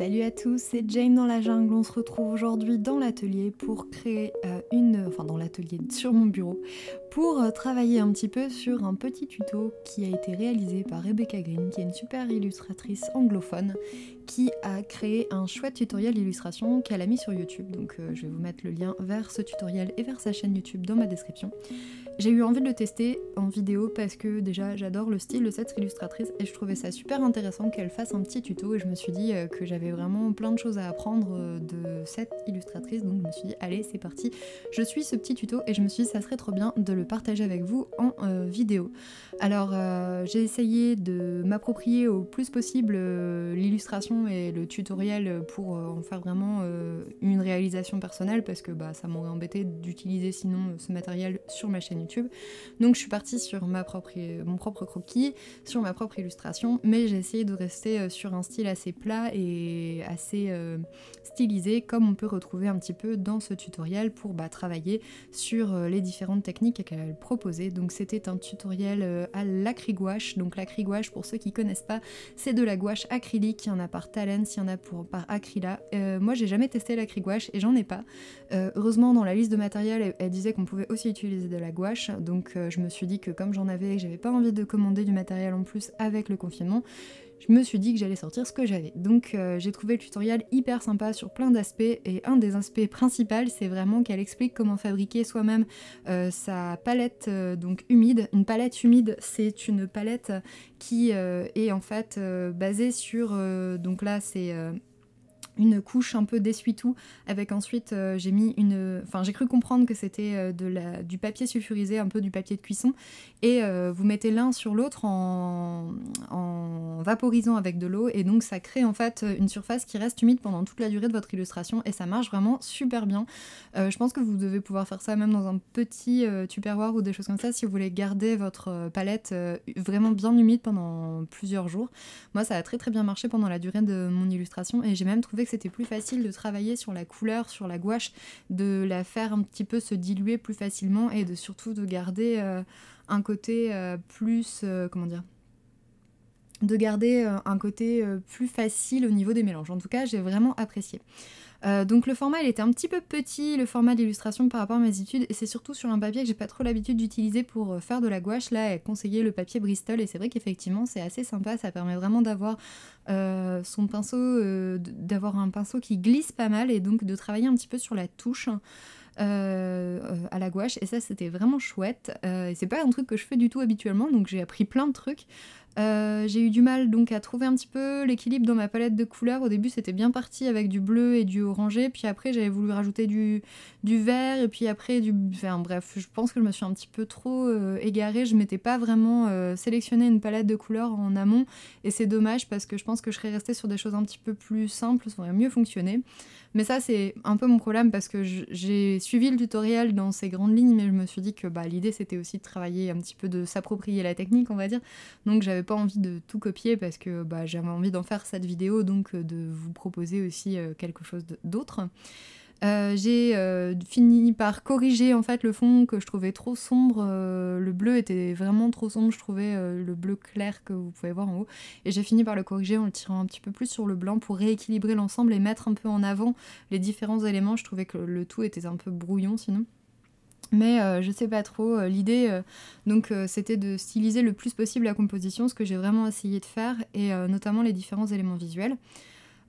Salut à tous, c'est Jane dans la jungle. On se retrouve aujourd'hui dans l'atelier pour créer euh, une. Enfin, dans l'atelier sur mon bureau, pour euh, travailler un petit peu sur un petit tuto qui a été réalisé par Rebecca Green, qui est une super illustratrice anglophone, qui a créé un chouette tutoriel d'illustration qu'elle a mis sur YouTube. Donc, euh, je vais vous mettre le lien vers ce tutoriel et vers sa chaîne YouTube dans ma description. J'ai eu envie de le tester en vidéo parce que déjà j'adore le style de cette illustratrice et je trouvais ça super intéressant qu'elle fasse un petit tuto et je me suis dit euh, que j'avais vraiment plein de choses à apprendre euh, de cette illustratrice. Donc je me suis dit allez c'est parti. Je suis ce petit tuto et je me suis dit ça serait trop bien de le partager avec vous en euh, vidéo. Alors j'ai essayé de m'approprier au plus possible l'illustration et le tutoriel pour en faire vraiment une réalisation personnelle parce que bah, ça m'aurait embêté d'utiliser sinon ce matériel sur ma chaîne YouTube donc je suis partie sur ma propre, mon propre croquis, sur ma propre illustration, mais j'ai essayé de rester euh, sur un style assez plat et assez euh, stylisé, comme on peut retrouver un petit peu dans ce tutoriel pour bah, travailler sur euh, les différentes techniques qu'elle proposait. Donc c'était un tutoriel à l'acrygouache. Donc l'acrygouache, pour ceux qui connaissent pas, c'est de la gouache acrylique. Il y en a par Talens, il y en a pour, par Acryla. moi j'ai jamais testé l'acrygouache et j'en ai pas. heureusement dans la liste de matériel, elle disait qu'on pouvait aussi utiliser de la gouache donc euh, je me suis dit que comme j'en avais, j'avais pas envie de commander du matériel en plus avec le confinement, je me suis dit que j'allais sortir ce que j'avais. Donc euh, j'ai trouvé le tutoriel hyper sympa sur plein d'aspects et un des aspects principaux c'est vraiment qu'elle explique comment fabriquer soi-même euh, sa palette donc humide. Une palette humide c'est une palette qui est en fait basée sur donc là c'est une couche un peu d'essuie-tout avec ensuite euh, j'ai mis une enfin j'ai cru comprendre que c'était euh, de la du papier sulfurisé un peu du papier de cuisson. Et euh, vous mettez l'un sur l'autre en, en, vaporisant avec de l'eau. Et donc ça crée en fait une surface qui reste humide pendant toute la durée de votre illustration. Et ça marche vraiment super bien. Je pense que vous devez pouvoir faire ça même dans un petit tupperware ou des choses comme ça si vous voulez garder votre palette vraiment bien humide pendant plusieurs jours. Moi ça a très très bien marché pendant la durée de mon illustration. Et j'ai même trouvé que c'était plus facile de travailler sur la couleur, sur la gouache, de la faire un petit peu se diluer plus facilement et de surtout de garder euh, un côté euh, plus, euh, comment dire, de garder un côté plus facile au niveau des mélanges. En tout cas, j'ai vraiment apprécié. Euh, donc le format il était un petit peu petit, le format d'illustration par rapport à mes études, et c'est surtout sur un papier que j'ai pas trop l'habitude d'utiliser pour euh, faire de la gouache. Là, elle conseillait le papier Bristol, et c'est vrai qu'effectivement c'est assez sympa, ça permet vraiment d'avoir euh, son pinceau, d'avoir un pinceau qui glisse pas mal, et donc de travailler un petit peu sur la touche. À la gouache. Et ça c'était vraiment chouette. Et c'est pas un truc que je fais du tout habituellement donc j'ai appris plein de trucs. Euh, j'ai eu du mal donc à trouver un petit peu l'équilibre dans ma palette de couleurs. Au début c'était bien parti avec du bleu et du orangé, puis après j'avais voulu rajouter du, du vert. Et puis après du... Enfin bref, je pense que je me suis un petit peu trop euh, égarée. Je m'étais pas vraiment euh, sélectionné une palette de couleurs en amont. Et c'est dommage parce que je pense que je serais restée sur des choses un petit peu plus simples, ça aurait mieux fonctionné. Mais ça, c'est un peu mon problème parce que j'ai suivi le tutoriel dans ses grandes lignes, mais je me suis dit que bah, l'idée c'était aussi de travailler un petit peu, de s'approprier la technique, on va dire. Donc j'avais pas envie de tout copier parce que bah, j'avais envie d'en faire cette vidéo, donc euh, de vous proposer aussi euh, quelque chose d'autre. Euh, j'ai euh, fini par corriger en fait le fond que je trouvais trop sombre. Euh, le bleu était vraiment trop sombre, je trouvais le bleu clair que vous pouvez voir en haut. Et j'ai fini par le corriger en le tirant un petit peu plus sur le blanc pour rééquilibrer l'ensemble et mettre un peu en avant les différents éléments. Je trouvais que le tout était un peu brouillon sinon. Mais je sais pas trop. L'idée, donc, c'était de styliser le plus possible la composition, ce que j'ai vraiment essayé de faire, et notamment les différents éléments visuels.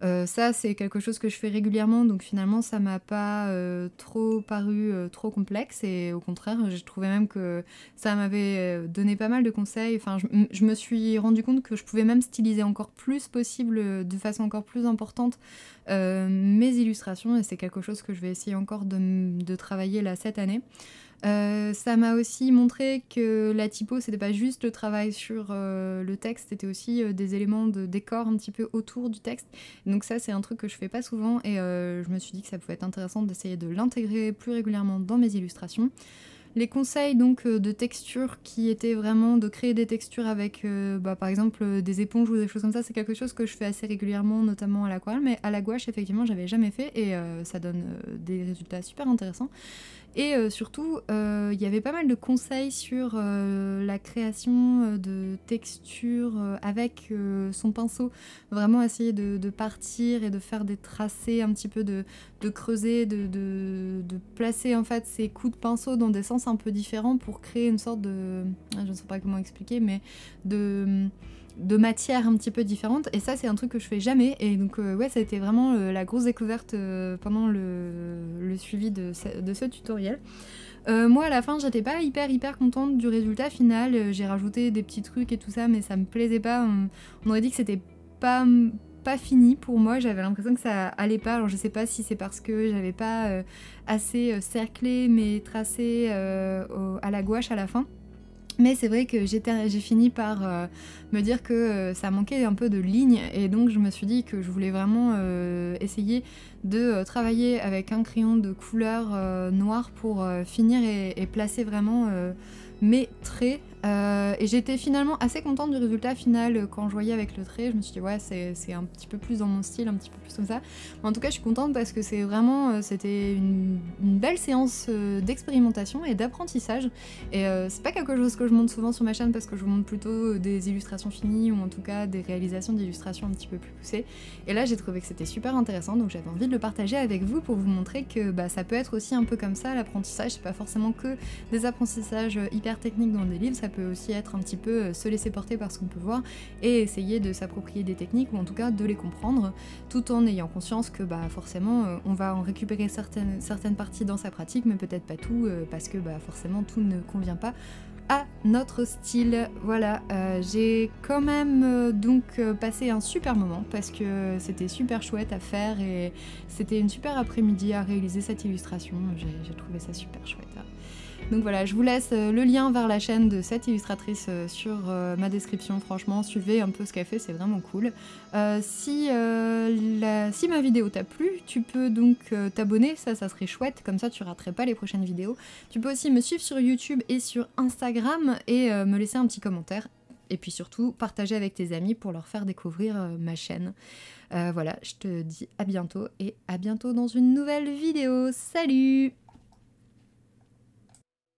Euh, ça, c'est quelque chose que je fais régulièrement, donc finalement, ça m'a pas euh, trop paru euh, trop complexe. Et au contraire, j'ai trouvé même que ça m'avait donné pas mal de conseils. Enfin, je, me suis rendu compte que je pouvais même styliser encore plus possible, de façon encore plus importante, mes illustrations. Et c'est quelque chose que je vais essayer encore de, de travailler là cette année. Euh, ça m'a aussi montré que la typo, c'était pas juste le travail sur euh, le texte, c'était aussi euh, des éléments de décor un petit peu autour du texte. Donc ça, c'est un truc que je fais pas souvent et je me suis dit que ça pouvait être intéressant d'essayer de l'intégrer plus régulièrement dans mes illustrations. Les conseils donc de texture qui étaient vraiment de créer des textures avec bah, par exemple des éponges ou des choses comme ça, c'est quelque chose que je fais assez régulièrement, notamment à l'aquarelle, mais à la gouache effectivement j'avais jamais fait et ça donne des résultats super intéressants. Et euh, surtout, euh, il y avait pas mal de conseils sur euh, la création de textures avec son pinceau. Vraiment essayer de, partir et de faire des tracés un petit peu, de, creuser, de, de, placer en fait ses coups de pinceau dans des sens un peu différents pour créer une sorte de... Je ne sais pas comment expliquer, mais de de matière un petit peu différente. Et ça c'est un truc que je fais jamais. Et donc euh, ouais ça a été vraiment euh, la grosse découverte euh, pendant le, suivi de ce, tutoriel. moi à la fin j'étais pas hyper hyper contente du résultat final, j'ai rajouté des petits trucs et tout ça mais ça me plaisait pas, on, aurait dit que c'était pas pas fini pour moi, j'avais l'impression que ça allait pas, alors je sais pas si c'est parce que j'avais pas assez cerclé mes tracés à la gouache à la fin. Mais c'est vrai que j'ai fini par euh, me dire que euh, ça manquait un peu de ligne. Et donc je me suis dit que je voulais vraiment euh, essayer de travailler avec un crayon de couleur noire pour finir et, placer vraiment mes traits euh, et j'étais finalement assez contente du résultat final euh, quand je voyais avec le trait. Je me suis dit, ouais, c'est un petit peu plus dans mon style, un petit peu plus comme ça. En tout cas, je suis contente parce que c'est vraiment, euh, c'était une, belle séance d'expérimentation et d'apprentissage. Et c'est pas quelque chose que je montre souvent sur ma chaîne parce que je vous montre plutôt des illustrations finies ou en tout cas des réalisations d'illustrations un petit peu plus poussées. Et là, j'ai trouvé que c'était super intéressant, donc j'avais envie de le partager avec vous pour vous montrer que bah, ça peut être aussi un peu comme ça, l'apprentissage. C'est pas forcément que des apprentissages hyper techniques dans des livres, ça peut aussi être un petit peu euh, se laisser porter par ce qu'on peut voir et essayer de s'approprier des techniques ou en tout cas de les comprendre tout en ayant conscience que bah, forcément euh, on va en récupérer certaines, certaines parties dans sa pratique mais peut-être pas tout euh, parce que bah, forcément tout ne convient pas à notre style. Voilà, j'ai quand même donc passé un super moment parce que c'était super chouette à faire et c'était une super après-midi à réaliser cette illustration. J'ai trouvé ça super chouette. Donc voilà, je vous laisse euh, le lien vers la chaîne de cette illustratrice euh, sur euh, ma description. Franchement, suivez un peu ce qu'elle fait, c'est vraiment cool. si, ma vidéo t'a plu, tu peux donc t'abonner, ça, ça serait chouette, comme ça tu raterais pas les prochaines vidéos. Tu peux aussi me suivre sur YouTube et sur Instagram et me laisser un petit commentaire. Et puis surtout, partager avec tes amis pour leur faire découvrir ma chaîne. voilà, je te dis à bientôt et à bientôt dans une nouvelle vidéo. Salut